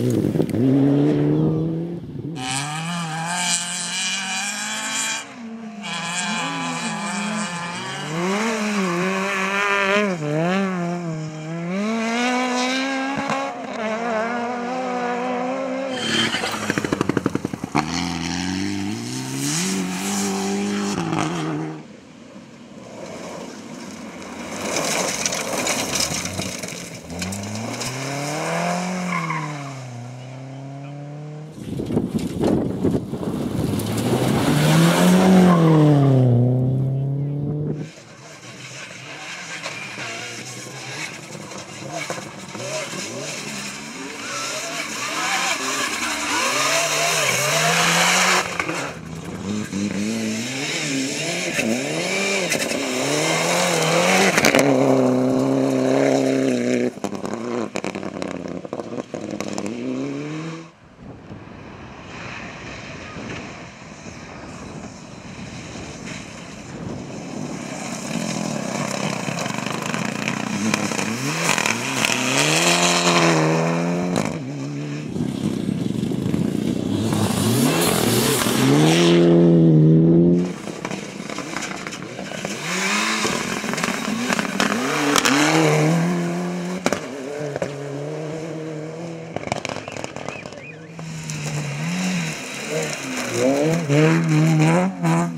Mm-hmm. Yeah. yeah yeah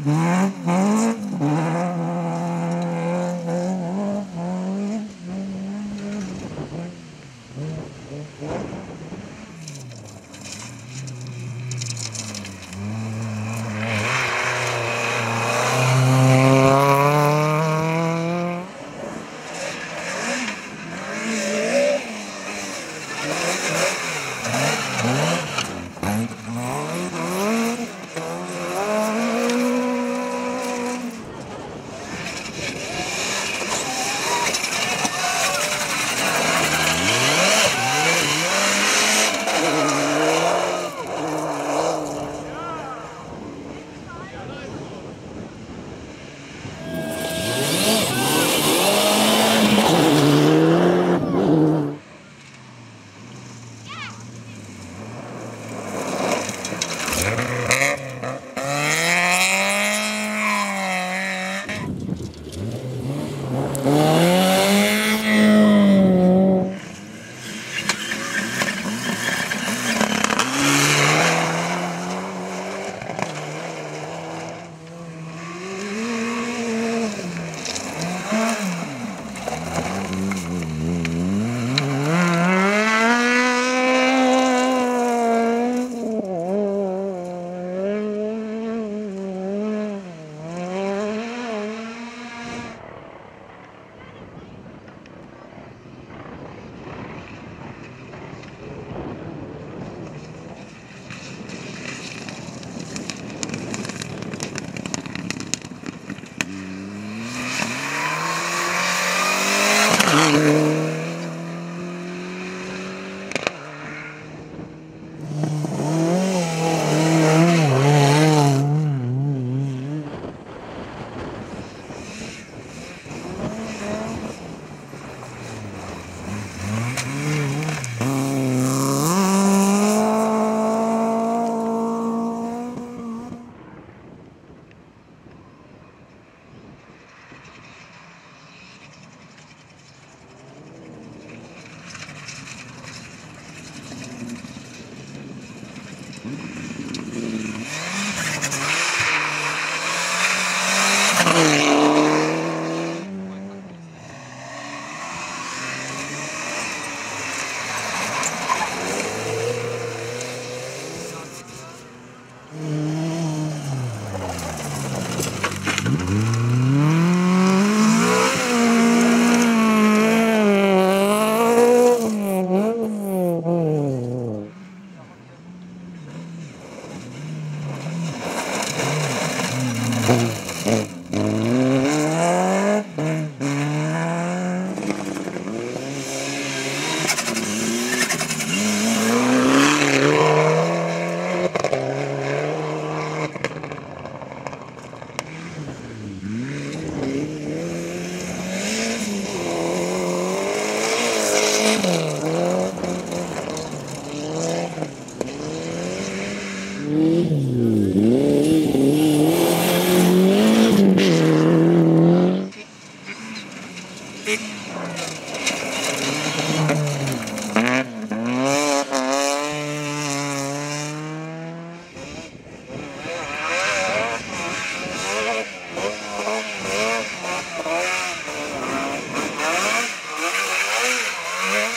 음.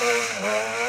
Oh,